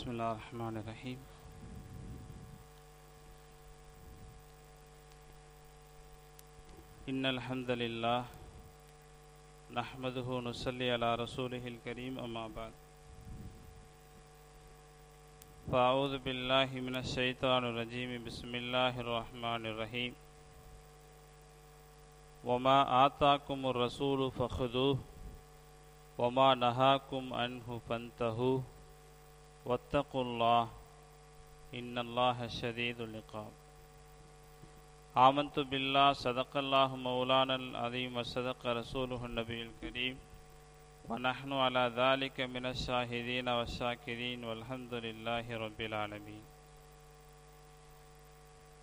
بسم اللہ الرحمن الرحیم۔ ان الحمد للہ نحمد نسلی علی رسول الکریم، اما بعد۔ فاعوذ باللہ من الشیطان الرجیم، بسم اللہ الرحمن الرحیم۔ وما آتاکم الرسول فخذوه وما نہاکم عنه فانتهوه واتقوا الله إن الله شديد العقاب آمنت بالله صدق الله مولانا العظيم وصدق رسوله النبي الكريم ونحن على ذلك من الشاهدين والشاكرين والحمد لله رب العالمين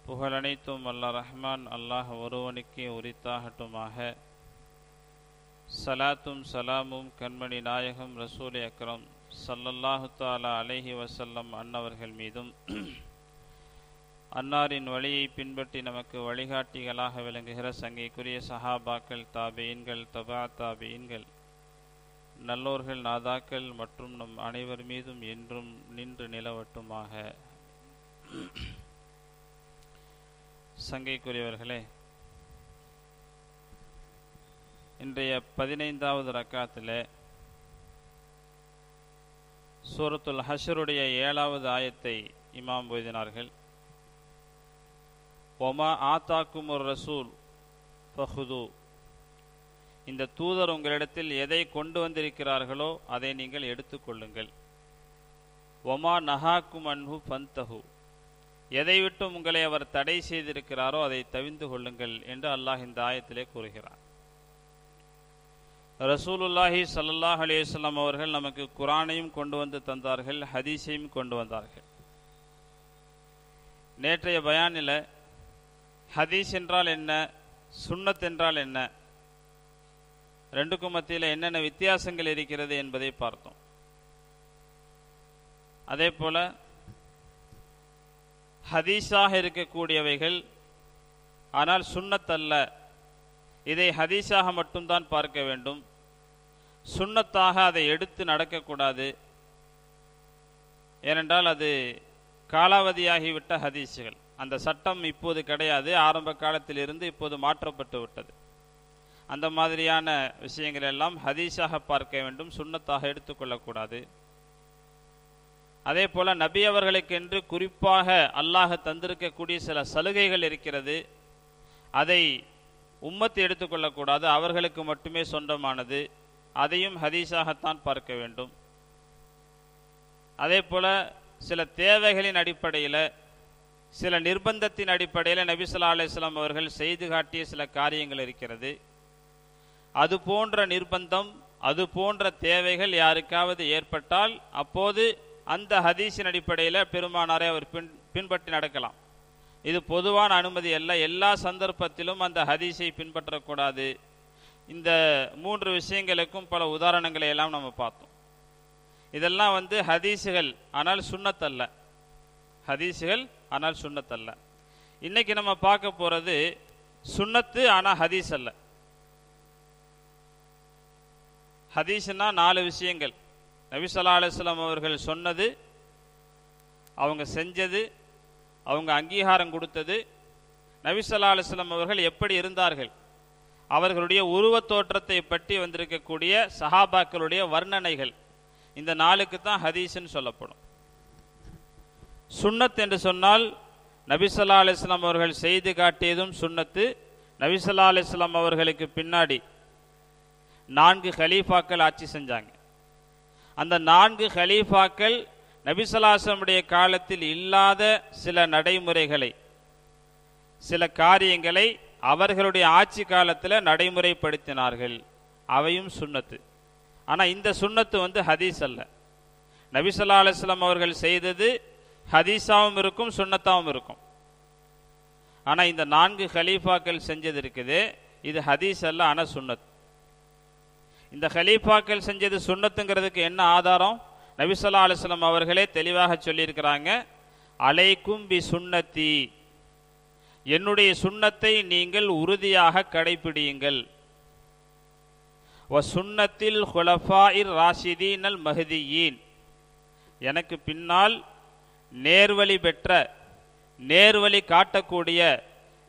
புகழனைத்தும் அல்ல ரஹ்மான் அல்லாஹ் ஒருவனுக்கே உரித்தாகட்டுமாக சலாத்தும் சலாமும் கண்மணி நாயகம் ரசூல் அக்ரம் சல்லல்லாஹு தாலா வசல்லம் அன்னவர்கள் மீதும் அன்னாரின் வழியை பின்பற்றி நமக்கு வழிகாட்டிகளாக விளங்குகிற சங்கைக்குரிய சஹாபாக்கள் தாபெயின்கள் தபா தாபெயின்கள் நல்லோர்கள் நாதாக்கள் மற்றும் நம் அனைவர் மீதும் என்றும் நின்று நிலவட்டுமாக. சங்கைக்குரியவர்களே இன்றைய பதினைந்தாவது ரக்காத்தில் சூரத்துல் ஹஷருடைய ஏழாவது ஆயத்தை இமாம் எழுதினார்கள். ஒமா ஆத்தாக்கும் ஒரு ரசூல் ஃபஹுது. இந்த தூதர் உங்களிடத்தில் எதை கொண்டு வந்திருக்கிறார்களோ அதை நீங்கள் எடுத்துக்கொள்ளுங்கள் ஒமா நஹாக்கும் அன்ஹு பந்தஹு எதை விட்டும் உங்களை அவர் தடை செய்திருக்கிறாரோ அதை தவிந்து கொள்ளுங்கள் என்று அல்லாஹ் இந்த ஆயத்திலே கூறுகிறார் ரசூலுல்லாஹி சல்லாஹ் அலிவல்லாம் அவர்கள் நமக்கு குரானையும் கொண்டு வந்து தந்தார்கள் ஹதீஸையும் கொண்டு வந்தார்கள். நேற்றைய பயானில் ஹதீஸ் என்றால் என்ன சுண்ணத் என்றால் என்ன ரெண்டுக்கும் மத்தியில் என்னென்ன வித்தியாசங்கள் இருக்கிறது என்பதை பார்த்தோம். அதே போல ஹதீஸாக இருக்கக்கூடியவைகள் ஆனால் சுண்ணத் அல்ல. இதை ஹதீஸாக மட்டும்தான் பார்க்க வேண்டும். சுண்ணத்தாக அதை எடுத்து நடக்கக்கூடாது. ஏனென்றால் அது காலாவதியாகிவிட்ட ஹதீஸுகள். அந்த சட்டம் இப்போது கிடையாது. ஆரம்ப காலத்திலிருந்து இப்போது மாற்றப்பட்டு விட்டது. அந்த மாதிரியான விஷயங்கள் எல்லாம் ஹதீஸாக பார்க்க வேண்டும். சுண்ணத்தாக எடுத்துக்கொள்ளக்கூடாது அதே போல நபி அவர்களுக்கென்று குறிப்பாக அல்லாஹ் தந்திருக்கக்கூடிய சில சலுகைகள் இருக்கிறது. அதை உம்மத்து எடுத்துக்கொள்ளக்கூடாது அவர்களுக்கு மட்டுமே சொந்தமானது. அதையும் ஹதீஸாகத்தான் பார்க்க வேண்டும். அதே போல சில தேவைகளின் அடிப்படையில் சில நிர்பந்தத்தின் அடிப்படையில் நபிசுல்லா அலிஸ்லாம் அவர்கள் செய்து காட்டிய சில காரியங்கள் இருக்கிறது. அது போன்ற நிர்பந்தம் அது போன்ற தேவைகள் யாருக்காவது ஏற்பட்டால் அப்போது அந்த ஹதீஸின் அடிப்படையில் பெருமானாரை அவர் பின் பின்பற்றி நடக்கலாம். இது பொதுவான அனுமதி அல்ல. எல்லா சந்தர்ப்பத்திலும் அந்த ஹதீஸை பின்பற்றக்கூடாது. இந்த மூன்று விஷயங்களுக்கும் பல உதாரணங்களை எல்லாம் நம்ம பார்த்தோம். இதெல்லாம் வந்து ஹதீஸுகள் ஆனால் சுண்ணத்தல்ல. ஹதீஸுகள் ஆனால் சுண்ணத்தல்ல. இன்னைக்கு நம்ம பார்க்க போறது சுண்ணத்து ஆனால் ஹதீஸ் அல்ல. ஹதீஸ்னா நாலு விஷயங்கள். நபிசல்லா அலுவலாம் அவர்கள் சொன்னது அவங்க செஞ்சது அவங்க அங்கீகாரம் கொடுத்தது நபிசல்லா அலுவலம் அவர்கள் எப்படி இருந்தார்கள்? அவர்களுடைய உருவத் தோற்றத்தை பற்றி வந்திருக்கக்கூடிய சஹாபாக்களுடைய வர்ணனைகள் இந்த நாளுக்கு தான் ஹதீஸ்ன்னு சொல்லப்படும். சுன்னத் என்று சொன்னால் நபிசல்லா அலிஸ்லாம் அவர்கள் செய்து காட்டியதும் சுன்னத்து நபிசல்லா அலிஸ்லாம் அவர்களுக்கு பின்னாடி நான்கு ஹலீஃபாக்கள் ஆட்சி செஞ்சாங்க. அந்த நான்கு ஹலீஃபாக்கள் நபிசலாசனுடைய காலத்தில் இல்லாத சில நடைமுறைகளை சில காரியங்களை அவர்களுடைய ஆட்சி காலத்தில் நடைமுறைப்படுத்தினார்கள். அவையும் சுண்ணத்து. ஆனால் இந்த சுண்ணத்து வந்து ஹதீஸ் அல்ல. நபிசல்லா அலுவலாம் அவர்கள் செய்தது ஹதீஸாவும் இருக்கும் சுண்ணத்தாகவும் இருக்கும். ஆனால் இந்த நான்கு ஹலீஃபாக்கள் செஞ்சது இருக்குது இது ஹதீஸ் அல்ல ஆனால் சுண்ணத். இந்த ஹலீஃபாக்கள் செஞ்சது சுண்ணத்துங்கிறதுக்கு என்ன ஆதாரம்? நபிசல்லா அலுவலம் அவர்களே தெளிவாக சொல்லியிருக்கிறாங்க அலைக்கும் பி சுண்ணத்தி. என்னுடைய சுண்ணத்தை நீங்கள் உறுதியாக கடைபிடியுங்கள் வ சுண்ணத்தில் ஹுலஃபா இர் ராஷிதீன் அல் மஹதியீன் எனக்கு பின்னால் நேர்வழி பெற்ற நேர்வழி காட்டக்கூடிய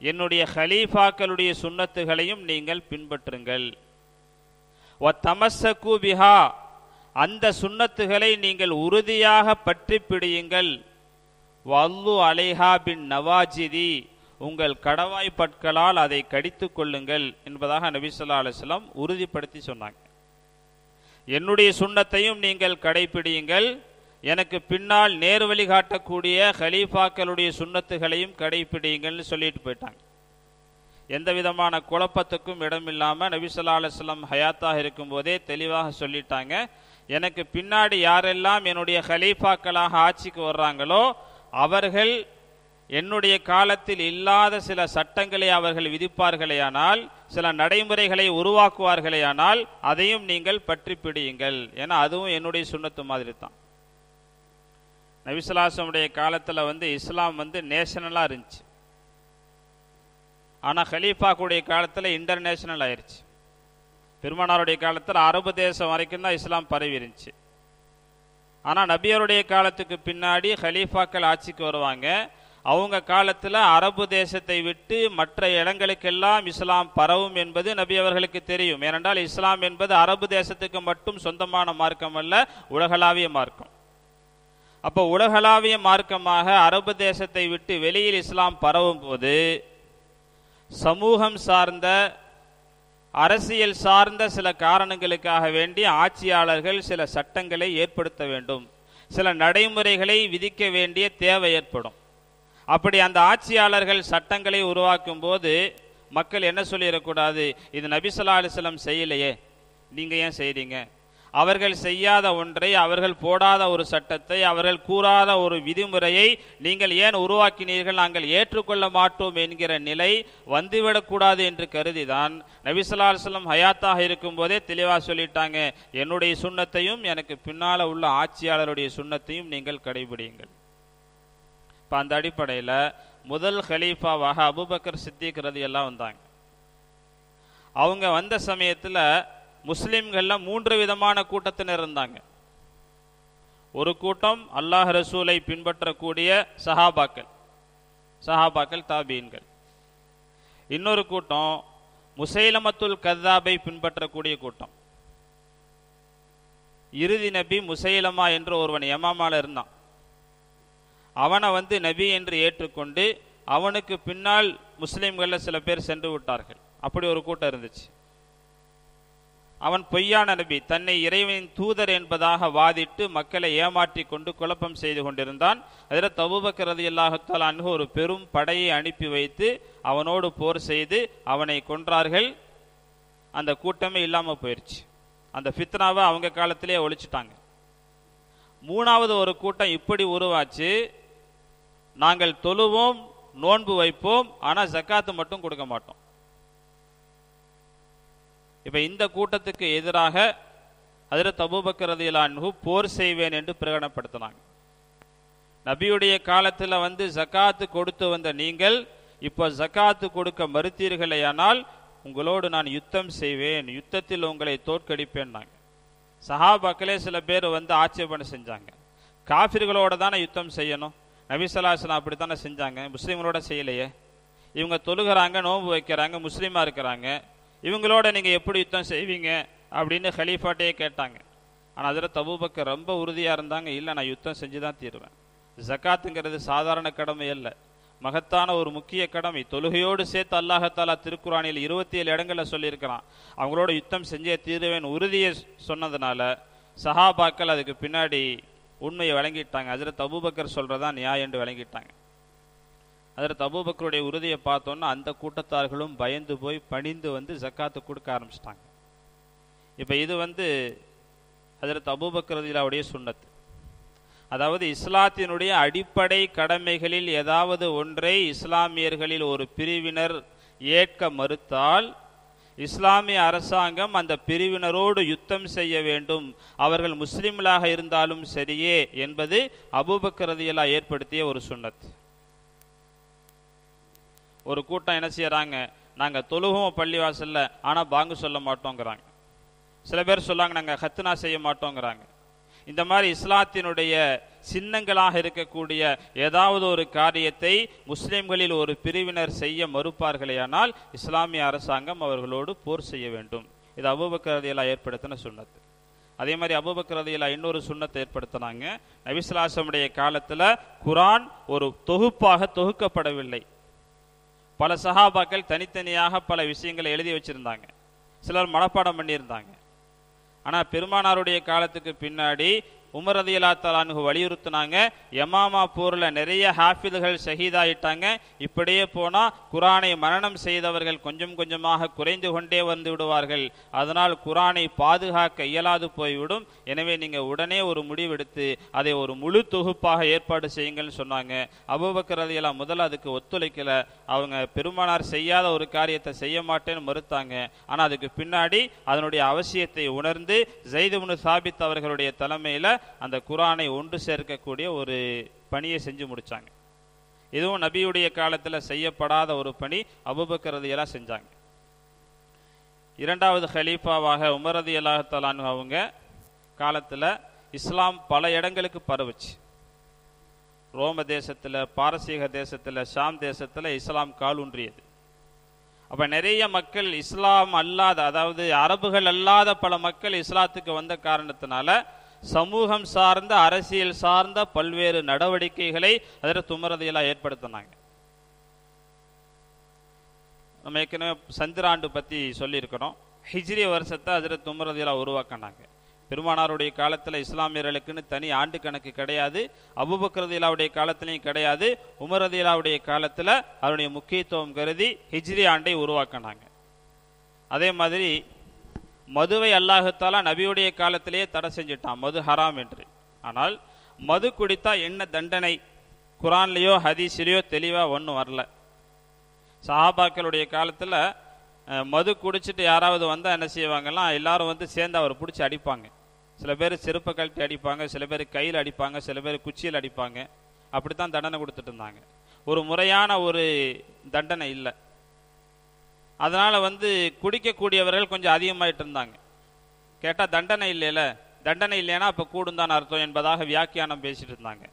என்னுடைய ஹலீஃபாக்களுடைய சுண்ணத்துகளையும் நீங்கள் பின்பற்றுங்கள். வ தமஸ்ஸகு பிஹா. அந்த சுண்ணத்துகளை நீங்கள் உறுதியாக பற்றி பிடியுங்கள். வல்லு அலைஹா பின் நவாஜிதி உங்கள் கடவாய் பற்களால் அதை கடித்து கொள்ளுங்கள் என்பதாக நபிசல்லா ஸல்லல்லாஹு உறுதிப்படுத்தி சொன்னாங்க. என்னுடைய சுண்ணத்தையும் நீங்கள் கடைபிடியுங்கள் எனக்கு பின்னால் நேர் காட்டக்கூடிய ஹலீஃபாக்களுடைய சுண்ணத்துகளையும் கடைபிடியுங்கள்னு சொல்லிட்டு போயிட்டாங்க. எந்த விதமான குழப்பத்துக்கும் இடமில்லாமல் நபிசல்லா அலுவலம் ஹயாத்தாக இருக்கும்போதே தெளிவாக சொல்லிட்டாங்க. எனக்கு பின்னாடி யாரெல்லாம் என்னுடைய ஹலீஃபாக்களாக ஆட்சிக்கு வர்றாங்களோ அவர்கள் என்னுடைய காலத்தில் இல்லாத சில சட்டங்களை அவர்கள் விதிப்பார்களேயானால் சில நடைமுறைகளை உருவாக்குவார்களேயானால் அதையும் நீங்கள் பற்றி பிடியுங்கள். ஏன்னா அதுவும் என்னுடைய சுண்ணத்து மாதிரி தான் நபிசுல்லாசமுடைய காலத்தில் வந்து இஸ்லாம் வந்து நேஷனலாக இருந்துச்சு. ஆனால் ஹலீஃபாக்குடைய காலத்தில் இன்டர்நேஷனல் ஆயிடுச்சு பெருமானாருடைய காலத்தில் அரபு தேசம் வரைக்கும் தான் இஸ்லாம் பரவி இருந்துச்சு ஆனால் நபியருடைய காலத்துக்கு பின்னாடி ஹலீஃபாக்கள் ஆட்சிக்கு வருவாங்க. அவங்க காலத்தில் அரபு தேசத்தை விட்டு மற்ற இடங்களுக்கெல்லாம் இஸ்லாம் பரவும் என்பது நபி அவர்களுக்கு தெரியும். ஏனென்றால் இஸ்லாம் என்பது அரபு தேசத்துக்கு மட்டும் சொந்தமான மார்க்கம் அல்ல உலகளாவிய மார்க்கம். அப்போ உலகளாவிய மார்க்கமாக அரபு தேசத்தை விட்டு வெளியில் இஸ்லாம் பரவும் போது சமூகம் சார்ந்த அரசியல் சார்ந்த சில காரணங்களுக்காக வேண்டி ஆட்சியாளர்கள் சில சட்டங்களை ஏற்படுத்த வேண்டும். சில நடைமுறைகளை விதிக்க வேண்டிய தேவை ஏற்படும். அப்படி அந்த ஆட்சியாளர்கள் சட்டங்களை உருவாக்கும் போது மக்கள் என்ன சொல்லிடக்கூடாது? இது நபிசல்லா அலிஸ்லம் செய்யலையே. நீங்கள் ஏன் செய்கிறீங்க அவர்கள் செய்யாத ஒன்றை அவர்கள் போடாத ஒரு சட்டத்தை அவர்கள் கூறாத ஒரு விதிமுறையை நீங்கள் ஏன் உருவாக்கினீர்கள் நாங்கள் ஏற்றுக்கொள்ள மாட்டோம் என்கிற நிலை வந்துவிடக்கூடாது என்று கருதிதான். நபிசல்லா அலுவலம் ஹயாத்தாக இருக்கும் போதே தெளிவாக சொல்லிட்டாங்க. என்னுடைய சுண்ணத்தையும் எனக்கு பின்னால் உள்ள ஆட்சியாளருடைய சுண்ணத்தையும் நீங்கள் கடைபிடியுங்கள். இப்போ அந்த அடிப்படையில் முதல் ஹலீஃபாவாக அபுபக்கர் சித்திக் ரதி எல்லாம் வந்தாங்க. அவங்க வந்த சமயத்தில் முஸ்லிம்கள்ல மூன்று விதமான கூட்டத்தினர் இருந்தாங்க. ஒரு கூட்டம் அல்லாஹ் ரசூலை பின்பற்றக்கூடிய சஹாபாக்கள் சஹாபாக்கள் தாபீன்கள். இன்னொரு கூட்டம் முசைலமத்துல் கதாபை பின்பற்றக்கூடிய கூட்டம். இறுதி நபி முசைலமா என்று ஒருவன் எமாமால இருந்தான். அவனை வந்து நபி என்று ஏற்றுக்கொண்டு அவனுக்கு பின்னால் முஸ்லீம்களில் சில பேர் சென்று விட்டார்கள். அப்படி ஒரு கூட்டம் இருந்துச்சு. அவன் பொய்யான நபி தன்னை இறைவனின் தூதர் என்பதாக வாதிட்டு மக்களை ஏமாற்றி கொண்டு குழப்பம் செய்து கொண்டிருந்தான். அதில் தபுபக்கரது அல்லாஹத்தால் அன்கு ஒரு பெரும் படையை அனுப்பி வைத்து அவனோடு போர் செய்து அவனை கொன்றார்கள். அந்த கூட்டமே இல்லாமல் போயிடுச்சு அந்த ஃபித்னாவை அவங்க காலத்திலே ஒழிச்சிட்டாங்க. மூணாவது ஒரு கூட்டம் இப்படி உருவாச்சு. நாங்கள் தொழுவோம் நோன்பு வைப்போம் ஆனால் ஜக்காத்து மட்டும் கொடுக்க மாட்டோம். இப்போ இந்த கூட்டத்துக்கு எதிராக அதில் தபுபக்கரதிலான்ஹு போர் செய்வேன் என்று பிரகடனப்படுத்தினாங்க. நபியுடைய காலத்தில் வந்து ஜக்காத்து கொடுத்து வந்த நீங்கள் இப்போ ஜக்காத்து கொடுக்க மறுத்தீர்களேயானால் உங்களோடு நான் யுத்தம் செய்வேன் யுத்தத்தில் உங்களை தோற்கடிப்பேன் நாங்கள் சஹாபாக்களே சில பேர் வந்து ஆட்சேபனை செஞ்சாங்க. காஃபிர்களோட தானே யுத்தம் செய்யணும். நபிசல்லாசனம் அப்படித்தானே செஞ்சாங்க. முஸ்லீம்களோட செய்யலையே. இவங்க தொழுகிறாங்க நோன்பு வைக்கிறாங்க முஸ்லீமாக இருக்கிறாங்க. இவங்களோட நீங்கள் எப்படி யுத்தம் செய்வீங்க அப்படின்னு ஹலீஃபாட்டையே கேட்டாங்க. ஆனால் அதில் தபுபக்கர் ரொம்ப உறுதியாக இருந்தாங்க. இல்லை நான் யுத்தம் செஞ்சு தான் தீருவேன். ஜக்காத்துங்கிறது சாதாரண கடமை அல்ல. மகத்தான ஒரு முக்கிய கடமை. தொழுகையோடு சேர்த்து அல்லாஹத்தாலா திருக்குறானில் இருபத்தி ஏழு இடங்களில் சொல்லியிருக்கிறான். அவங்களோட யுத்தம் செஞ்சே தீருவேன் உறுதியை சொன்னதுனால சஹாபாக்கள் அதுக்கு பின்னாடி உண்மையை வழங்கிட்டாங்க. அதில் தபூபக்கர் சொல்கிறதான் நியாயம் என்று வழங்கிட்டாங்க. அதற்கு அபூபக்கருடைய உறுதியை பார்த்தோன்னா அந்த கூட்டத்தார்களும் பயந்து போய் பணிந்து வந்து ஜக்காத்து கொடுக்க ஆரம்பிச்சிட்டாங்க. இப்போ இது வந்து அதற்கு அபூபக்ரதிலாவுடைய சுண்ணத்து. அதாவது இஸ்லாத்தினுடைய அடிப்படை கடமைகளில் ஏதாவது ஒன்றை இஸ்லாமியர்களில் ஒரு பிரிவினர் ஏற்க மறுத்தால் இஸ்லாமிய அரசாங்கம் அந்த பிரிவினரோடு யுத்தம் செய்ய வேண்டும். அவர்கள் முஸ்லிம்களாக இருந்தாலும் சரியே என்பது அபூபக்கரதியலா ஏற்படுத்திய ஒரு சுண்ணத்து. ஒரு கூட்டம் என்ன செய்கிறாங்க நாங்கள் தொழுகும் பள்ளிவாசலில் ஆனால் பாங்கு சொல்ல மாட்டோங்கிறாங்க. சில பேர் சொல்லாங்க நாங்கள் ஹத்னா செய்ய மாட்டோங்கிறாங்க. இந்த மாதிரி இஸ்லாத்தினுடைய சின்னங்களாக இருக்கக்கூடிய ஏதாவது ஒரு காரியத்தை முஸ்லிம்களில் ஒரு பிரிவினர் செய்ய மறுப்பார்களேயானால் இஸ்லாமிய அரசாங்கம் அவர்களோடு போர் செய்ய வேண்டும். இது அபூபக்கரதியெல்லாம் ஏற்படுத்தின சுண்ணத்து. அதே மாதிரி அபூபக்கரதியிலா இன்னொரு சுண்ணத்தை ஏற்படுத்தினாங்க. நபிசுலாசமுடைய காலத்தில் குரான் ஒரு தொகுப்பாக தொகுக்கப்படவில்லை. பல சஹாபாக்கள் தனித்தனியாக பல விஷயங்களை எழுதி வச்சிருந்தாங்க. சிலர் மனப்பாடம் பண்ணியிருந்தாங்க. ஆனா பெருமானாருடைய காலத்துக்கு பின்னாடி உமர் ரதியல்லா தலானு வலியுறுத்தினாங்க. யமாமா போரில் நிறைய ஹாஃபிதுகள் ஷஹீதாயிட்டாங்க. இப்படியே போனால் குரானை மரணம் செய்தவர்கள் கொஞ்சம் கொஞ்சமாக குறைந்து கொண்டே வந்து விடுவார்கள். அதனால் குரானை பாதுகாக்க இயலாது போய்விடும். எனவே நீங்கள் உடனே ஒரு முடிவெடுத்து அதை ஒரு முழு தொகுப்பாக ஏற்பாடு செய்யுங்கள்னு சொன்னாங்க. அபூபக்கர் ரதியெல்லாம் முதல்ல அதுக்கு ஒத்துழைக்கல. அவங்க பெருமானார் செய்யாத ஒரு காரியத்தை செய்ய மாட்டேன்னு மறுத்தாங்க. ஆனால் அதுக்கு பின்னாடி அதனுடைய அவசியத்தை உணர்ந்து ஜெய்துமுனு சாபித் அவர்களுடைய தலைமையில் அந்த குரானை ஒன்று சேர்க்கக்கூடிய ஒரு பணியை செஞ்சு முடித்தாங்க இதுவும் நபியுடைய காலத்தில் செய்யப்படாத ஒரு பணி அபுபக்கரதியெல்லாம் செஞ்சாங்க. இரண்டாவது ஹலீஃபாவாக உமரதி அல்லாஹலான் அவங்க காலத்தில் இஸ்லாம் பல இடங்களுக்கு பரவுச்சு. ரோம தேசத்தில் பாரசீக தேசத்தில் ஷாம் தேசத்தில் இஸ்லாம் காலூன்றியது. அப்ப நிறைய மக்கள் இஸ்லாம் அல்லாத அதாவது அரபுகள் அல்லாத பல மக்கள் இஸ்லாத்துக்கு வந்த காரணத்தினால சமூகம் சார்ந்த அரசியல் சார்ந்த பல்வேறு நடவடிக்கைகளை அதில் துமரதையெல்லாம் ஏற்படுத்தினாங்க. நம்ம ஏற்கனவே சந்திராண்டு பத்தி சொல்லியிருக்கிறோம். ஹிஜ்ரி வருஷத்தை அதில் துமரதையெல்லாம் உருவாக்கினாங்க. பெருமானாருடைய காலத்தில் இஸ்லாமியர்களுக்குன்னு தனி ஆண்டு கணக்கு கிடையாது. அபுபக்ரதிலாவுடைய காலத்திலையும் கிடையாது. உமரதிலாவுடைய காலத்தில் அதனுடைய முக்கியத்துவம் கருதி ஹிஜ்ரி ஆண்டை உருவாக்கினாங்க. அதே மாதிரி மதுவை அல்லாஹத்தாலா நபியுடைய காலத்திலேயே தடை செஞ்சிட்டான். மது ஹராம் என்று. ஆனால் மது குடித்தா என்ன தண்டனை? குரான்லேயோ ஹதீஸ்லேயோ தெளிவாக ஒன்றும் வரல. சஹாபாக்களுடைய காலத்தில் மது குடிச்சிட்டு யாராவது வந்தால் என்ன செய்வாங்கன்னா எல்லாரும் வந்து சேர்ந்து அவர் பிடிச்சி அடிப்பாங்க. சில பேர் செருப்பை கழட்டி அடிப்பாங்க சில பேர் கையில் அடிப்பாங்க சில பேர் குச்சியில் அடிப்பாங்க. அப்படி தான் தண்டனை கொடுத்துட்டு இருந்தாங்க. ஒரு முறையான ஒரு தண்டனை இல்லை. அதனால் வந்து குடிக்கக்கூடியவர்கள் கொஞ்சம் அதிகமாயிட்டு இருந்தாங்க. கேட்டால் தண்டனை இல்லையில தண்டனை இல்லைன்னா அப்போ கூடும் தான் அர்த்தம் என்பதாக வியாக்கியானம் பேசிட்டு இருந்தாங்க.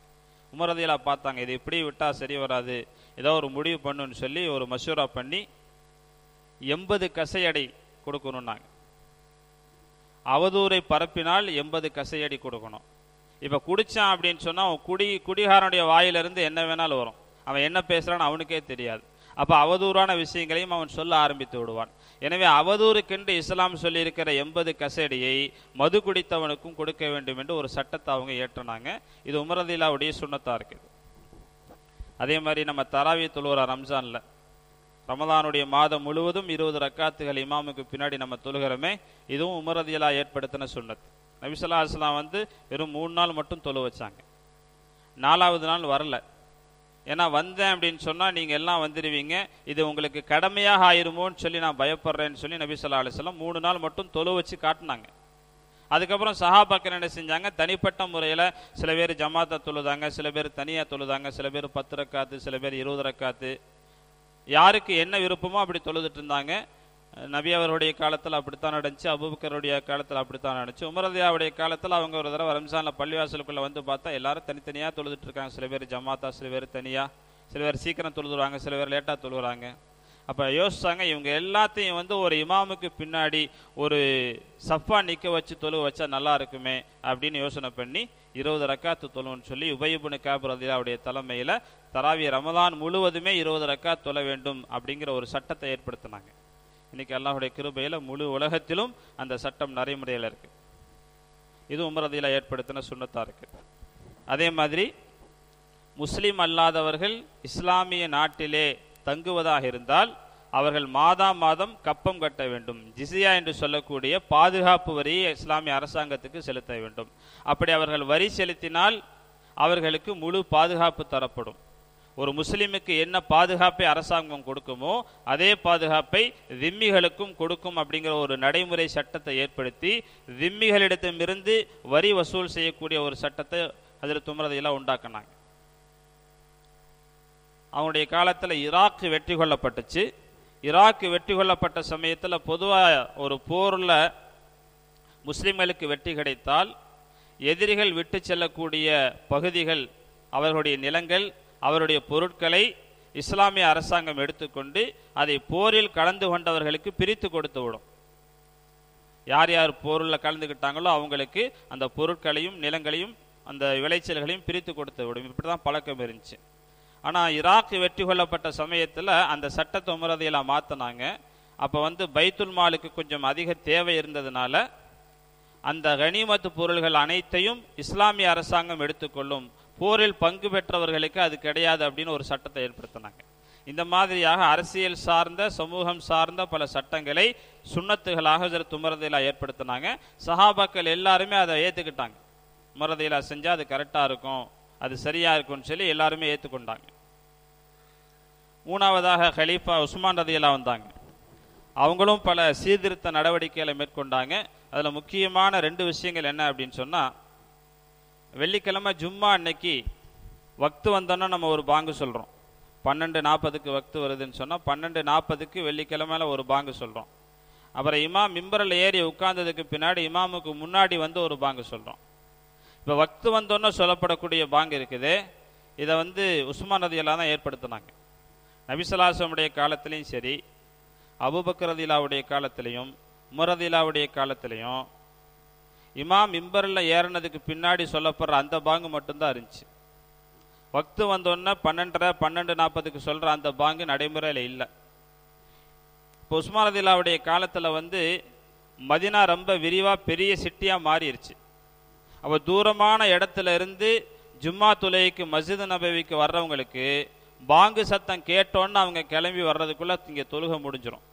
உமரதியிலா பார்த்தாங்க இது இப்படி விட்டால் சரி வராது. ஏதோ ஒரு முடிவு பண்ணுன்னு சொல்லி ஒரு மசூரா பண்ணி எண்பது கசையடை கொடுக்கணுன்னாங்க அவதூரை பரப்பினால் எண்பது கசையடி கொடுக்கணும். இப்போ குடித்தான் அப்படின்னு சொன்னால் அவன் குடி குடிகாரனுடைய வாயிலிருந்து என்ன வேணாலும் வரும். அவன் என்ன பேசுகிறான்னு அவனுக்கே தெரியாது. அப்போ அவதூறான விஷயங்களையும் அவன் சொல்ல ஆரம்பித்து விடுவான். எனவே அவதூறுக்கென்று இஸ்லாம் சொல்லியிருக்கிற எண்பது கசடியை மது குடித்தவனுக்கும் கொடுக்க வேண்டும் என்று ஒரு சட்டத்தை அவங்க ஏற்றினாங்க. இது உமரதிலாவுடைய சுண்ணத்தாக இருக்குது. அதே மாதிரி நம்ம தராவி தொழுகிற ரம்ஜானில் ரமதானுடைய மாதம் முழுவதும் இருபது ரக்காத்துகள் இமாமுக்கு பின்னாடி நம்ம தொழுகிறோமே இதுவும் உமரதியலா ஏற்படுத்தின சுண்ணத் நபிசல்லா அஸ்லாம் வந்து வெறும் மூணு நாள் மட்டும் தொழு வச்சாங்க. நாலாவது நாள் வரல. ஏன்னா வந்தேன் அப்படின்னு சொன்னால் நீங்கள் எல்லாம் வந்துடுவீங்க இது உங்களுக்கு கடமையாக ஆயிருமோன்னு சொல்லி நான் பயப்படுறேன்னு சொல்லி நபி சொல்லா அலிஸ்லாம் மூணு நாள் மட்டும் தொழு வச்சு காட்டினாங்க. அதுக்கப்புறம் சஹாபாக்கள் என்ன செஞ்சாங்க? தனிப்பட்ட முறையில் சில பேர் ஜமாத்தா தொழுதாங்க சில பேர் தனியாக தொழுதாங்க சில பேர் பத்து ரக்காத்து சில பேர் இருபது ரக்காத்து. யாருக்கு என்ன விருப்பமோ அப்படி தொழுதுட்டு இருந்தாங்க. நபி அவருடைய காலத்தில் அப்படித்தான் நடந்துச்சு அபுபக்கருடைய காலத்தில் அப்படித்தான் நடந்துச்சு. உமரதியாவுடைய காலத்தில் அவங்க ஒரு தடவை ரம்ஜானில் பள்ளிவாசலுக்குள்ளே வந்து பார்த்தா எல்லாரும் தனித்தனியாக தொழுதுட்டு இருக்காங்க. சில பேர் ஜமாத்தா சில பேர் தனியாக சில பேர் சீக்கிரம் தொழுதுறாங்க சில பேர் லேட்டாக தொழுகிறாங்க அப்போ யோசிச்சாங்க இவங்க எல்லாத்தையும் வந்து ஒரு இமாமுக்கு பின்னாடி ஒரு சஃபா நிற்க வச்சு தொழு வச்சா நல்லா இருக்குமே அப்படின்னு யோசனை பண்ணி இருபது ரக்காத்து தொழுன்னு சொல்லி உபயபுனு காபுரதியாவுடைய தலைமையில் தராவிய ரமதான் முழுவதுமே இருபது ரக்காத் தொழ வேண்டும் அப்படிங்கிற ஒரு சட்டத்தை ஏற்படுத்தினாங்க. இன்னைக்கு அல்லாஹுடைய கிருபையில் முழு உலகத்திலும் அந்த சட்டம் நடைமுறையில் இருக்கு. இது உமரதியில் ஏற்படுத்தின சுண்ணத்தா இருக்கு. அதே மாதிரி முஸ்லீம் அல்லாதவர்கள் இஸ்லாமிய நாட்டிலே தங்குவதாக இருந்தால் அவர்கள் மாதா மாதம் கப்பம் கட்ட வேண்டும். ஜிசியா என்று சொல்லக்கூடிய பாதுகாப்பு வரியை இஸ்லாமிய அரசாங்கத்துக்கு செலுத்த வேண்டும். அப்படி அவர்கள் வரி செலுத்தினால் அவர்களுக்கு முழு பாதுகாப்பு தரப்படும். ஒரு முஸ்லிமுக்கு என்ன பாதுகாப்பை அரசாங்கம் கொடுக்குமோ அதே பாதுகாப்பை விம்மிகளுக்கும் கொடுக்கும் அப்படிங்கிற ஒரு நடைமுறை சட்டத்தை ஏற்படுத்தி விம்மிகளிடத்திலிருந்து வரி வசூல் செய்யக்கூடிய ஒரு சட்டத்தை அதில் துமரதையெல்லாம் உண்டாக்குனாங்க. அவனுடைய காலத்தில் ஈராக் வெற்றி கொள்ளப்பட்டுச்சு. ஈராக் வெற்றி கொள்ளப்பட்ட சமயத்தில் பொதுவாக ஒரு போரில் முஸ்லிம்களுக்கு வெற்றி கிடைத்தால் எதிரிகள் விட்டு செல்லக்கூடிய பகுதிகள் அவர்களுடைய நிலங்கள் அவருடைய பொருட்களை இஸ்லாமிய அரசாங்கம் எடுத்துக்கொண்டு அதை போரில் கலந்து கொண்டவர்களுக்கு பிரித்து கொடுத்து விடும். யார் யார் போரில் கலந்துக்கிட்டாங்களோ அவங்களுக்கு அந்த பொருட்களையும் நிலங்களையும் அந்த விளைச்சல்களையும் பிரித்து கொடுத்து விடும். இப்படி தான் பழக்கம் இருந்துச்சு. ஆனால் ஈராக் வெற்றி கொள்ளப்பட்ட சமயத்தில் அந்த சட்டத்தை உமரதையெல்லாம் மாற்றினாங்க அப்போ வந்து பைத்துல் மாலுக்கு கொஞ்சம் அதிக தேவை இருந்ததுனால அந்த கனிமத்து பொருள்கள் அனைத்தையும் இஸ்லாமிய அரசாங்கம் எடுத்துக்கொள்ளும். போரில் பங்கு பெற்றவர்களுக்கு அது கிடையாது அப்படின்னு ஒரு சட்டத்தை ஏற்படுத்தினாங்க. இந்த மாதிரியாக அரசியல் சார்ந்த சமூகம் சார்ந்த பல சட்டங்களை சுண்ணத்துகளாக துமரதையிலா ஏற்படுத்தினாங்க. சஹாபாக்கள் எல்லாருமே அதை ஏற்றுக்கிட்டாங்க முரதையிலா செஞ்சால் அது கரெக்டாக இருக்கும் அது சரியாக இருக்கும்னு சொல்லி எல்லாருமே ஏற்றுக்கொண்டாங்க மூணாவதாக ஹலீஃபா உஸ்மான் ரதியலா வந்தாங்க. அவங்களும் பல சீர்திருத்த நடவடிக்கைகளை மேற்கொண்டாங்க. அதில் முக்கியமான ரெண்டு விஷயங்கள் என்ன அப்படின்னு சொன்னால் வெள்ளிக்கிழமை ஜும்மா அன்னைக்கு வக்து வந்தோன்னா நம்ம ஒரு பாங்கு சொல்கிறோம் பன்னெண்டு நாற்பதுக்கு வக்து வருதுன்னு சொன்னால் பன்னெண்டு நாற்பதுக்கு வெள்ளிக்கிழமையில ஒரு பாங்கு சொல்கிறோம் அப்புறம் இமாம் மிம்பரில் ஏறி உட்கார்ந்ததுக்கு பின்னாடி இமாமுக்கு முன்னாடி வந்து ஒரு பாங்கு சொல்கிறோம் இப்போ வக்து வந்தோன்னே சொல்லப்படக்கூடிய பாங்கு இருக்குது. இதை வந்து உஸ்மான் ரதியெல்லாம் தான் ஏற்படுத்தினாங்க. நபிசலாசமுடைய காலத்திலையும் சரி அபுபக்கரதிலாவுடைய காலத்திலையும் உமரதிலாவுடைய காலத்திலையும் இமாம் மிம்பரில் ஏறினதுக்கு பின்னாடி சொல்லப்படுற அந்த பாங்கு மட்டும்தான் இருந்துச்சு. வக்து வந்தோடனே பன்னெண்டரை பன்னெண்டு நாற்பதுக்கு சொல்கிற அந்த பாங்கு நடைமுறையில் இல்லை. இப்போ உஸ்மான் ரதிலாவுடைய காலத்தில் வந்து மதினா ரொம்ப விரிவாக பெரிய சிட்டியாக மாறிடுச்சு அப்போ தூரமான இடத்துல இருந்து ஜும்மா துலைக்கு மஸ்ஜித் நபவிக்கு வர்றவங்களுக்கு பாங்கு சத்தம் கேட்டோன்னு அவங்க கிளம்பி வர்றதுக்குள்ளே இங்கே தொழுகை முடிஞ்சிடும்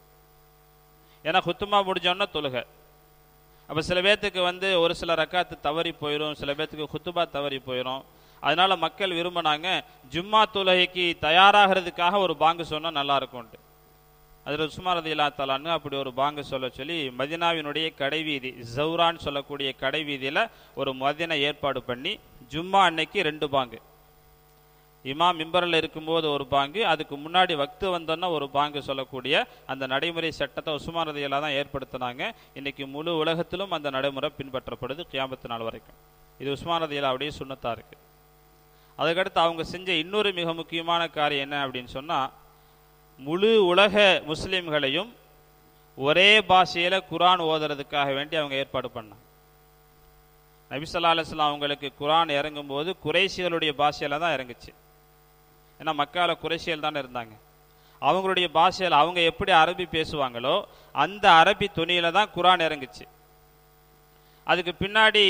ஏன்னா குத்துமா முடிஞ்சோன்னா தொழுகை. அப்போ சில பேர்த்துக்கு வந்து ஒரு சில ரக்காத்து தவறி போயிடும் சில பேர்த்துக்கு குத்துபா தவறி போயிடும் அதனால் மக்கள் விரும்பினாங்க ஜும்மா தொலகைக்கு தயாராகிறதுக்காக ஒரு பாங்கு சொன்னால் நல்லா இருக்கும்ட்டு அதில் சுமாரதி இல்லா தலான்னு அப்படி ஒரு பாங்கு சொல்ல சொல்லி மதினாவினுடைய கடைவீதி ஜவுரான்னு சொல்லக்கூடிய கடைவீதியில் ஒரு மதினை ஏற்பாடு பண்ணி ஜும்மா அன்னைக்கு ரெண்டு பாங்கு. இமாம் மிம்பரில் இருக்கும்போது ஒரு பாங்கு அதுக்கு முன்னாடி வக்து வந்தோன்னா ஒரு பாங்கு சொல்லக்கூடிய அந்த நடைமுறை சட்டத்தை உஸ்மான் ரதியெல்லாம் தான் ஏற்படுத்தினாங்க. இன்னைக்கு முழு உலகத்திலும் அந்த நடைமுறை பின்பற்றப்படுது கியாமத்து நாள் வரைக்கும். இது உஸ்மான் அப்படியே சுண்ணத்தாக இருக்குது அதுக்கடுத்து அவங்க செஞ்ச இன்னொரு மிக முக்கியமான காரியம் என்ன அப்படின்னு சொன்னால் முழு உலக முஸ்லீம்களையும் ஒரே பாஷையில் குரான் ஓதுறதுக்காக வேண்டி அவங்க ஏற்பாடு பண்ணாங்க. நபிசல்லா அலுவலாம் அவங்களுக்கு குரான் இறங்கும் போது குறைசிகளுடைய பாஷையில் தான் இறங்குச்சு. ஏன்னா மக்கால குறைசியல் தானே இருந்தாங்க. அவங்களுடைய பாஷையில் அவங்க எப்படி அரபி பேசுவாங்களோ அந்த அரபி துணியில தான் குரான் இறங்குச்சு. அதுக்கு பின்னாடி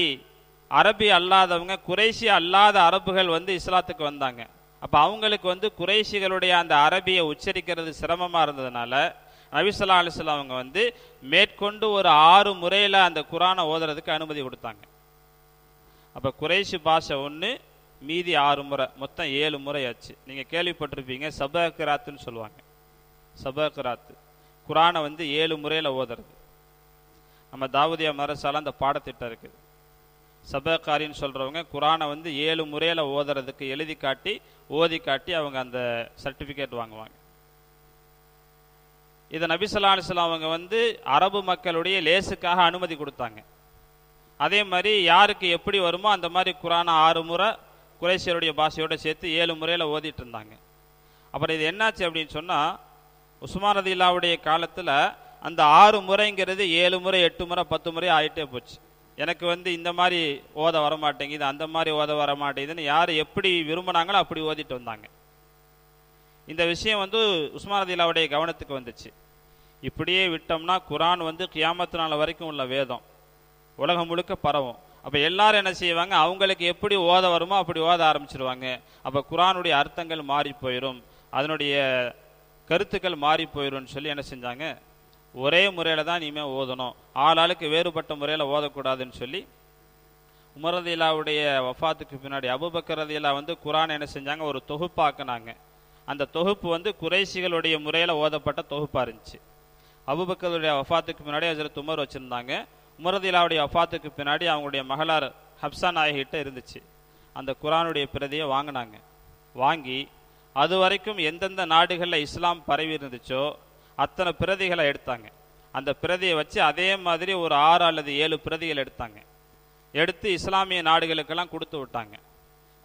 அரபி அல்லாதவங்க குறைசி அல்லாத அரபுகள் வந்து இஸ்லாத்துக்கு வந்தாங்க. அப்போ அவங்களுக்கு வந்து குறைசிகளுடைய அந்த அரபியை உச்சரிக்கிறது சிரமமாக இருந்ததுனால நபிசல்லா அலிஸ்லாம் அவங்க வந்து மேற்கொண்டு ஒரு ஆறு முறையில் அந்த குரானை ஓதுறதுக்கு அனுமதி கொடுத்தாங்க. அப்போ குறைஷி பாஷை ஒன்று மீதி ஆறு முறை மொத்தம் ஏழு முறை ஆச்சு நீங்கள் கேள்விப்பட்டிருப்பீங்க சபகராத்துன்னு சொல்லுவாங்க. சபகராத்து குரானை வந்து ஏழு முறையில் ஓதுறது. நம்ம தாவூதியா மரசால அந்த பாடத்திட்டம் இருக்குது. சபகாரின்னு சொல்கிறவங்க குரானை வந்து ஏழு முறையில் ஓதுறதுக்கு எழுதி காட்டி ஓதி காட்டி அவங்க அந்த சர்டிஃபிகேட் வாங்குவாங்க. இதை நபிசல்லா அலிஸ்லாம் அவங்க வந்து அரபு மக்களுடைய லேசுக்காக அனுமதி கொடுத்தாங்க. அதே மாதிரி யாருக்கு எப்படி வருமோ அந்த மாதிரி குரானை ஆறு முறை குரேஷியருடைய பாஷையோட சேர்த்து ஏழு முறையில் ஓதிட்டு இருந்தாங்க அப்புறம் இது என்னாச்சு அப்படின்னு சொன்னால் உஸ்மான் ரதில்லாவுடைய காலத்தில் அந்த ஆறு முறைங்கிறது ஏழு முறை எட்டு முறை பத்து முறை ஆகிட்டே போச்சு. எனக்கு வந்து இந்த மாதிரி ஓத வர மாட்டேங்குது அந்த மாதிரி ஓத வர மாட்டேங்குதுன்னு யார் எப்படி விரும்பினாங்களோ அப்படி ஓதிட்டு வந்தாங்க. இந்த விஷயம் வந்து உஸ்மான் ரதில்லாவுடைய கவனத்துக்கு வந்துச்சு. இப்படியே விட்டோம்னா குரான் வந்து கியாமத்து நாள் வரைக்கும் உள்ள வேதம். உலகம் முழுக்க பரவும். அப்போ எல்லாரும் என்ன செய்வாங்க? அவங்களுக்கு எப்படி ஓத வருமோ அப்படி ஓத ஆரம்பிச்சிருவாங்க. அப்போ குரானுடைய அர்த்தங்கள் மாறி போயிடும் அதனுடைய கருத்துக்கள் மாறி போயிடும்னு சொல்லி என்ன செஞ்சாங்க? ஒரே முறையில் தான் இனிமேல் ஓதணும். ஆள் ஆளுக்கு வேறுபட்ட முறையில் ஓதக்கூடாதுன்னு சொல்லி உமரதிலாவுடைய வஃபாத்துக்கு பின்னாடி அபுபக்கரதிலா வந்து குரான் என்ன செஞ்சாங்க? ஒரு தொகுப்பாக்குனாங்க. அந்த தொகுப்பு வந்து குறைசிகளுடைய முறையில் ஓதப்பட்ட தொகுப்பாக இருந்துச்சு. அபுபக்கருடைய வஃபாத்துக்கு முன்னாடி ஹசரத் உமர் வச்சுருந்தாங்க. முரதிலாவுடைய வஃபாத்துக்கு பின்னாடி அவங்களுடைய மகளார் ஹப்சா நாயகிட்ட இருந்துச்சு. அந்த குரானுடைய பிரதியை வாங்கினாங்க. வாங்கி அது வரைக்கும் எந்தெந்த நாடுகளில் இஸ்லாம் பரவி இருந்துச்சோ அத்தனை பிரதிகளை எடுத்தாங்க. அந்த பிரதியை வச்சு அதே மாதிரி ஒரு ஆறு அல்லது ஏழு பிரதிகள் எடுத்தாங்க. எடுத்து இஸ்லாமிய நாடுகளுக்கெல்லாம் கொடுத்து விட்டாங்க.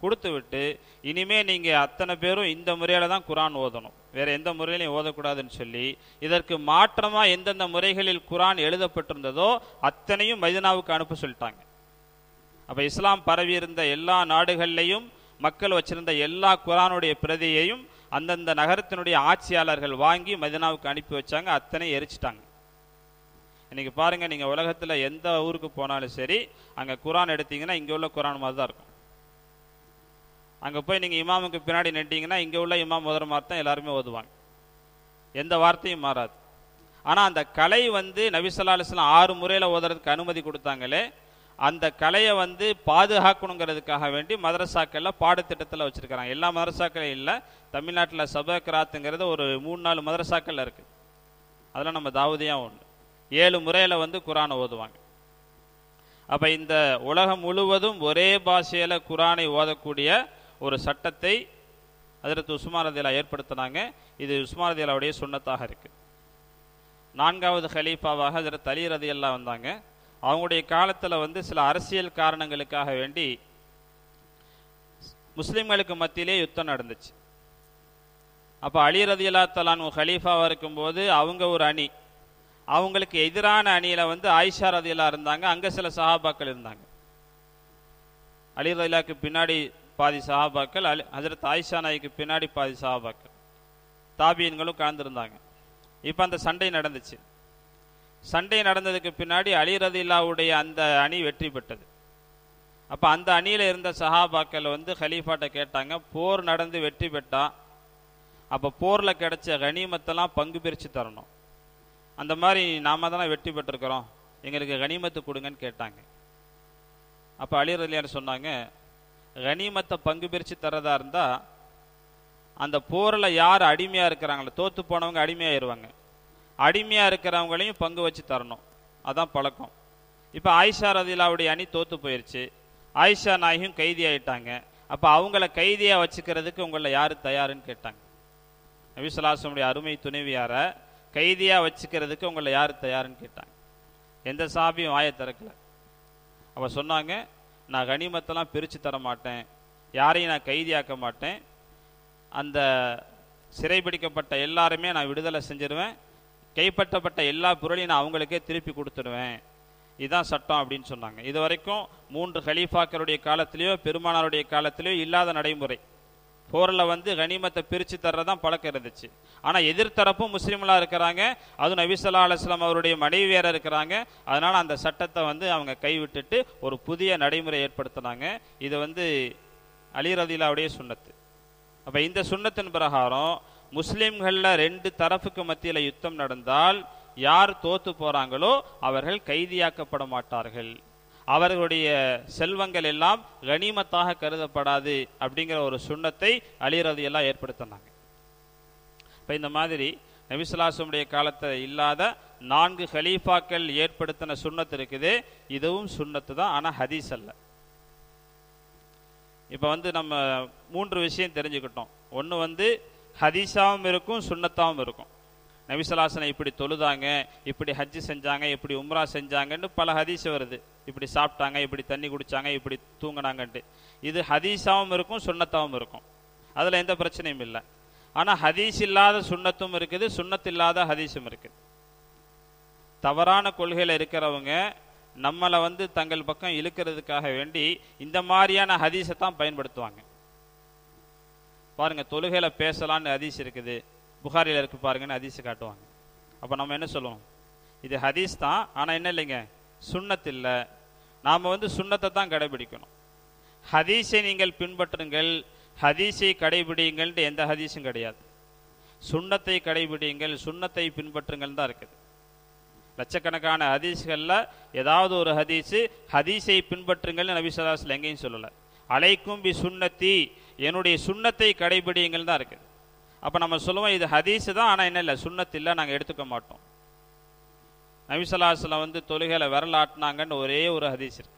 கொடுத்துவிட்டு இனிமே நீங்கள் அத்தனை பேரும் இந்த முறையில தான் குரான் ஓதணும். வேறு எந்த முறையிலையும் ஓதக்கூடாதுன்னு சொல்லி இதற்கு மாற்றமாக எந்தெந்த முறைகளில் குரான் எழுதப்பட்டிருந்ததோ அத்தனையும் மதினாவுக்கு அனுப்ப சொல்லிட்டாங்க. அப்போ இஸ்லாம் பரவி இருந்த எல்லா நாடுகள்லையும் மக்கள் வச்சிருந்த எல்லா குரானுடைய பிரதியையும் அந்தந்த நகரத்தினுடைய ஆட்சியாளர்கள் வாங்கி மதினாவுக்கு அனுப்பி வச்சாங்க அத்தனை எரிச்சிட்டாங்க. இன்னைக்கு பாருங்கள் நீங்கள் உலகத்தில் எந்த ஊருக்கு போனாலும் சரி அங்கே குரான் எடுத்தீங்கன்னா இங்கே உள்ள குரான் மாதிரி தான் இருக்கும். அங்கே போய் நீங்கள் இமாமுக்கு பின்னாடி நின்ட்டிங்கன்னா இங்கே உள்ள இமாம் முதல் மாதிரி தான் எல்லாருமே ஓதுவாங்க. எந்த வார்த்தையும் மாறாது. ஆனால் அந்த கலை வந்து நபிசல்லா அலிஸ்லாம் ஆறு முறையில் ஓதுறதுக்கு அனுமதி கொடுத்தாங்களே அந்த கலையை வந்து பாதுகாக்கணுங்கிறதுக்காக வேண்டி மதரசாக்கள்ல பாடத்திட்டத்தில் வச்சுருக்கிறாங்க. எல்லா மதரசாக்களும் இல்லை தமிழ்நாட்டில் சபகராத்துங்கிறது ஒரு மூணு நாலு மதரசாக்கள் இருக்குது அதெல்லாம் நம்ம தாவதியாக ஒன்று ஏழு முறையில் வந்து குரானை ஓதுவாங்க. அப்போ இந்த உலகம் முழுவதும் ஒரே பாஷையில் குரானை ஓதக்கூடிய ஒரு சட்டத்தை அதற்கு உஸ்மான் ஏற்படுத்தினாங்க. இது உஸ்மானதியிலாவுடைய சுண்ணத்தாக இருக்கு. நான்காவது ஹலீஃபாவாக ஹஜரத் அலி ரதியல்லா வந்தாங்க. அவங்களுடைய காலத்தில் வந்து சில அரசியல் காரணங்களுக்காக வேண்டி முஸ்லீம்களுக்கு மத்தியிலே யுத்தம் நடந்துச்சு. அப்போ அலி ரதியல்லா தலான் ஹலீஃபாவாக இருக்கும்போது அவங்க ஒரு அணி. அவங்களுக்கு எதிரான அணியில் வந்து ஆயிஷா ரதியெல்லாம் இருந்தாங்க. அங்கே சில சஹாபாக்கள் இருந்தாங்க. அலி ரதிலாக்கு பின்னாடி பாதி சஹாபாக்கள் அலி ஹசரத் ஆயிஷா நாய்க்கு பின்னாடி பாதி சஹாபாக்கள். தாபியன்களும் கலந்துருந்தாங்க. இப்போ அந்த சண்டை நடந்துச்சு. சண்டை நடந்ததுக்கு பின்னாடி அலி ரதில்லாவுடைய அந்த அணி வெற்றி பெற்றது. அப்போ அந்த அணியில் இருந்த சஹாபாக்கள் வந்து ஹலீஃபாட்ட கேட்டாங்க போர் நடந்து வெற்றி பெற்றா? அப்போ போரில் கிடைச்ச கனிமத்தெல்லாம் பங்கு பிரித்து தரணும். அந்த மாதிரி நாம தானே வெற்றி பெற்றிருக்கிறோம். எங்களுக்கு கனிமத்து கொடுங்கன்னு கேட்டாங்க. அப்போ அலி சொன்னாங்க கனிமத்தை பங்கு பிரித்து தரதா இருந்தால் அந்த போரில் யார் அடிமையாக இருக்கிறாங்களோ தோற்று போனவங்க அடிமையாயிருவாங்க. அடிமையாக இருக்கிறவங்களையும் பங்கு வச்சு தரணும். அதான் பழக்கம். இப்போ ஆயிஷா ரதிலாவுடைய அணி தோற்று போயிடுச்சு ஆயிஷா நாயும் கைதி ஆயிட்டாங்க அப்போ அவங்கள கைதியாக வச்சுக்கிறதுக்கு உங்களை யார் தயாருன்னு கேட்டாங்க. நபிசுல்லாசனுடைய அருமை துணைவியார கைதியாக வச்சுக்கிறதுக்கு உங்களை யார் தயாருன்னு கேட்டாங்க. எந்த சாபியும் வாயை திறக்கல. அவள் சொன்னாங்க நான் கனிமத்தெல்லாம் பிரித்து தர மாட்டேன் யாரையும் நான் கைதியாக்க மாட்டேன். அந்த சிறைபிடிக்கப்பட்ட எல்லாருமே நான் விடுதலை செஞ்சிருவேன். கைப்பற்றப்பட்ட எல்லா பொருளையும் நான் அவங்களுக்கே திருப்பி கொடுத்துடுவேன். இதுதான் சட்டம் அப்படின்னு சொன்னாங்க. இது வரைக்கும் மூன்று ஹலீஃபாக்களுடைய காலத்திலேயோ பெருமானாருடைய காலத்திலேயோ இல்லாத நடைமுறை. போரில் வந்து கனிமத்தை பிரித்து தர்றதான் பழக்கம் இருந்துச்சு. ஆனால் எதிர்த்தரப்பும் முஸ்லீம்லாம் இருக்கிறாங்க. அதுவும் நபிசல்லா அலுவலாம் அவருடைய மனைவி வேற இருக்கிறாங்க. அதனால் அந்த சட்டத்தை வந்து அவங்க கைவிட்டுட்டு ஒரு புதிய நடைமுறை ஏற்படுத்தினாங்க. இது வந்து அலிரதிலாவுடைய சுண்ணத்து. அப்போ இந்த சுண்ணத்தின் பிரகாரம் முஸ்லீம்களில் ரெண்டு தரப்புக்கு மத்தியில் யுத்தம் நடந்தால் யார் தோத்து போகிறாங்களோ அவர்கள் கைதியாக்கப்பட மாட்டார்கள். அவர்களுடைய செல்வங்கள் எல்லாம் கனிமத்தாக கருதப்படாது அப்படிங்கிற ஒரு சுண்ணத்தை அழியறது எல்லாம் ஏற்படுத்தினாங்க. இப்போ இந்த மாதிரி நபிசுலாசமுடைய காலத்தில் இல்லாத நான்கு ஹலீஃபாக்கள் ஏற்படுத்தின சுண்ணத்து இருக்குது. இதுவும் சுண்ணத்து தான் ஆனால் ஹதீஸ் அல்ல. இப்போ வந்து நம்ம மூன்று விஷயம் தெரிஞ்சுக்கிட்டோம். ஒன்று வந்து ஹதீஸாகவும் இருக்கும் சுண்ணத்தாகவும் இருக்கும். நபிசலாசனை இப்படி தொழுதாங்க இப்படி ஹஜ்ஜு செஞ்சாங்க இப்படி உம்ரா செஞ்சாங்கன்னு பல ஹதீஸ் வருது. இப்படி சாப்பிட்டாங்க இப்படி தண்ணி குடிச்சாங்க இப்படி தூங்கினாங்கன்ட்டு. இது ஹதீஸாகவும் இருக்கும் சுண்ணத்தாவும் இருக்கும். அதில் எந்த பிரச்சனையும் இல்லை. ஆனால் ஹதீஸ் இல்லாத சுண்ணத்தும் இருக்குது சுண்ணத்து இல்லாத ஹதீஸும் இருக்குது. தவறான கொள்கையில் இருக்கிறவங்க நம்மளை வந்து தங்கள் பக்கம் இழுக்கிறதுக்காக வேண்டி இந்த மாதிரியான ஹதீஸை தான் பயன்படுத்துவாங்க. பாருங்க தொழுகையில் பேசலான்னு ஹதீஸ் இருக்குது. புகாரில் இருக்கு பாருங்கன்னு ஹதீஸை காட்டுவாங்க. அப்போ நம்ம என்ன சொல்லுவோம் இது ஹதீஸ் தான் ஆனால் என்ன இல்லைங்க? சுண்ணத் இல்லை. நாம் வந்து சுண்ணத்தை தான் கடைபிடிக்கணும். ஹதீஸை நீங்கள் பின்பற்றுங்கள் ஹதீஸை கடைபிடிங்கள்ட்டு எந்த ஹதீஸும் கிடையாது. சுண்ணத்தை கடைபிடியுங்கள் சுண்ணத்தை பின்பற்றுங்கள் தான் இருக்குது. லட்சக்கணக்கான ஹதீஸ்களில் ஏதாவது ஒரு ஹதீஸு ஹதீஸை பின்பற்றுங்கள்னு நபி எங்கேயும் சொல்லலை. அலைக்கும் பி சுண்ணத்தி என்னுடைய சுண்ணத்தை கடைபிடிங்கள் தான் இருக்குது. அப்போ நம்ம சொல்லுவோம் இது ஹதீஸு தான் ஆனால் என்ன இல்லை சுண்ணத்து இல்லை நாங்கள் எடுத்துக்க மாட்டோம். நபிசல்லாஸ்ல வந்து தொழுகையில் விரல் ஆட்டினாங்கன்னு ஒரே ஒரு ஹதீஸ் இருக்கு.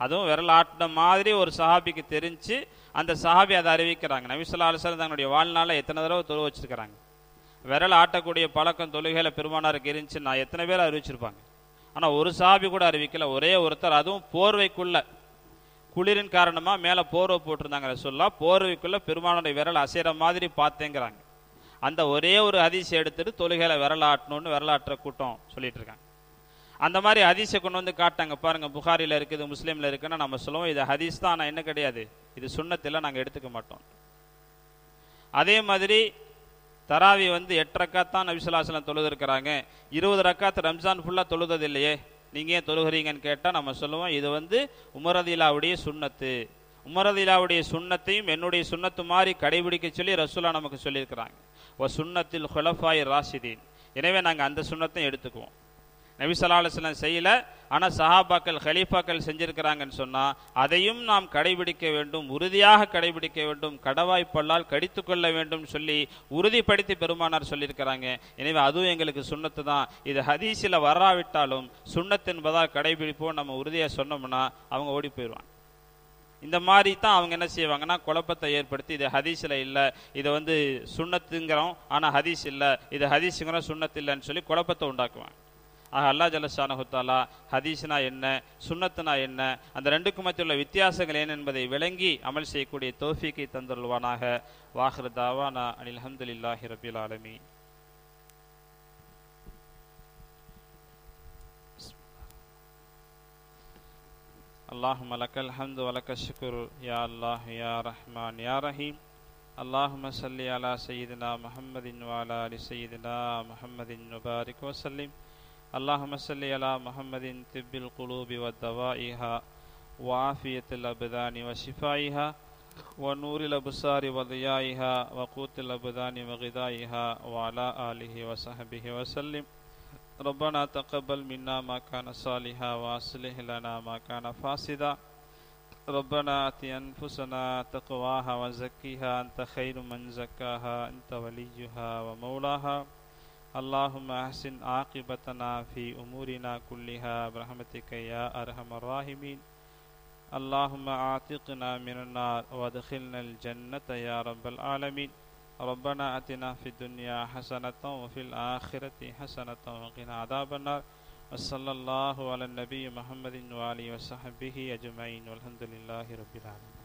அதுவும் விரல் ஆட்டின மாதிரி ஒரு சஹாபிக்கு தெரிஞ்சு அந்த சஹாபி அதை அறிவிக்கிறாங்க. நபிசல்லா அலுவலம் தங்களுடைய வாழ்நாளில் எத்தனை தடவை தொழு வச்சிருக்கிறாங்க? விரல் ஆட்டக்கூடிய பழக்கம் தொழுகையில் பெருமானாருக்கு இருந்துச்சு நான் எத்தனை பேர் அறிவிச்சிருப்பாங்க? ஆனால் ஒரு சாபி கூட அறிவிக்கல ஒரே ஒருத்தர் அதுவும் போர்வைக்குள்ளே. குளிரின் காரணமாக மேலே போர்வை போட்டிருந்தாங்க ரசூல்லா போர்வைக்குள்ளே பெருமானுடைய விரல் அசைற மாதிரி பார்த்தேங்கிறாங்க. அந்த ஒரே ஒரு அதிசயம் எடுத்துட்டு தொழுகையில விரலாட்டணும்னு விரலாற்ற கூட்டம் சொல்லிட்டு இருக்காங்க. அந்த மாதிரி ஹதீஸை கொண்டு வந்து காட்டாங்க பாருங்க புகாரில் இருக்குது முஸ்லீம்ல இருக்குன்னா நம்ம சொல்லுவோம் இது ஹதீஸ் தான் ஆனால் என்ன கிடையாது. இது சுண்ணத்தில் நாங்கள் எடுத்துக்க மாட்டோம். அதே மாதிரி தராவி வந்து எட்டு ரக்காத்தான் நபிசுல்லாசலம் தொழுது இருக்கிறாங்க இருபது ரக்காத்து ரம்ஜான் ஃபுல்லாக தொழுதது இல்லையே நீங்கள் ஏன் தொழுகிறீங்கன்னு கேட்டால் நம்ம சொல்லுவோம் இது வந்து உமரதிலாவுடைய சுண்ணத்து. உமரதிலாவுடைய சுண்ணத்தையும் என்னுடைய சுண்ணத்து மாதிரி கடைபிடிக்க சொல்லி ரசூலா நமக்கு சொல்லியிருக்கிறாங்க. ஓ சுண்ணத்தில் ஹொலஃபாய் ராசிதீன் எனவே நாங்கள் அந்த சுண்ணத்தையும் எடுத்துக்குவோம். நபி ஸல்லல்லாஹு செய்யல. ஆனால் சஹாபாக்கள் ஹலீஃபாக்கள் செஞ்சிருக்கிறாங்கன்னு சொன்னால் அதையும் நாம் கடைபிடிக்க வேண்டும் உறுதியாக கடைபிடிக்க வேண்டும் கடவாய்ப்பல்லால் கடித்து கொள்ள வேண்டும் சொல்லி உறுதிப்படுத்தி பெருமானார் சொல்லியிருக்கிறாங்க. எனவே அதுவும் எங்களுக்கு சுண்ணத்து தான். இது ஹதீஸில் வராவிட்டாலும் சுண்ணத்து என்பதால் கடைபிடிப்போம் நம்ம உறுதியாக சொன்னோம்னா அவங்க ஓடி போயிடுவாங்க இந்த மாதிரி தான் அவங்க என்ன செய்வாங்கன்னா குழப்பத்தை ஏற்படுத்தி இது ஹதீஸில் இல்லை இதை வந்து சுண்ணத்துங்கிறோம் ஆனால் ஹதீஸ் இல்லை இது ஹதீஸுங்கிறோம் சுண்ணத்து இல்லைன்னு சொல்லி குழப்பத்தை உண்டாக்குவாங்க. ஆக அல்லா ஜலஷானஹுத்தாலா ஹதீஸ்னா என்ன சுன்னத்துனா என்ன அந்த ரெண்டுக்கும் மத்திய உள்ள வித்தியாசங்கள் என்ன என்பதை விளங்கி அமல் செய்யக்கூடிய தோஃபிக்கை தந்துள்வானாக வாஹர் தாவானா அனில் அஹமதுல்லாஹி ரபில் ஆலமி اللهم لك الحمد ولك الشكر يا الله يا رحمن يا رحيم اللهم صل على سيدنا محمد وعلى ال سيدنا محمد وبارك وسلم اللهم صل على محمد طب القلوب ودوائها وعافية الأبدان وشفائها ونور الأبصار وضيائها وقوت الأبدان وغذائها وعلى آله وصحبه وسلم. ربنا تقبل منا ما كان صالحا وأصلح لنا ما كان فاسدا. ربنا آت أنفسنا تقواها وزكيها. أنت خير من زكاها. أنت وليها ومولاها. اللهم احسن عاقبتنا في أمورنا كلها برحمتك يا أرحم الراحمين. اللهم اعتقنا من النار وادخلنا الجنة يا رب العالمين. ربنا آتنا في الدنيا حسنة وفي الآخرة حسنة وقنا عذاب النار. وصلى الله على النبي محمد وآله وصحبه أجمعين والحمد لله رب العالمين.